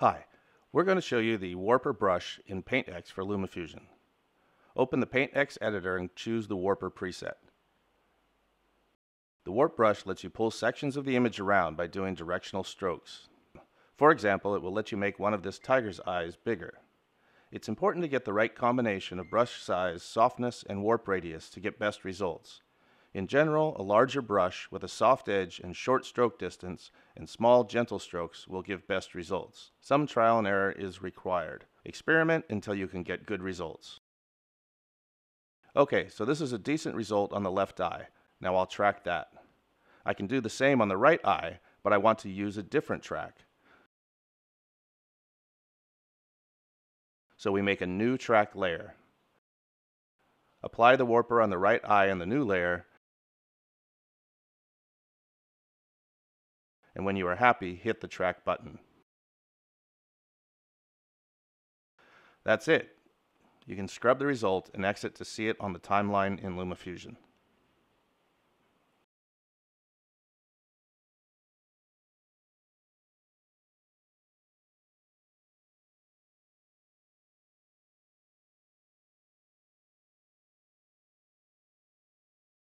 Hi, we're going to show you the Warper brush in PaintX for LumaFusion. Open the PaintX editor and choose the Warper preset. The Warp brush lets you pull sections of the image around by doing directional strokes. For example, it will let you make one of this tiger's eyes bigger. It's important to get the right combination of brush size, softness, and warp radius to get best results. In general, a larger brush with a soft edge and short stroke distance and small gentle strokes will give best results. Some trial and error is required. Experiment until you can get good results. Okay, so this is a decent result on the left eye. Now I'll track that. I can do the same on the right eye, but I want to use a different track. So we make a new track layer. Apply the warper on the right eye in the new layer and when you are happy, hit the track button. That's it. You can scrub the result and exit to see it on the timeline in LumaFusion.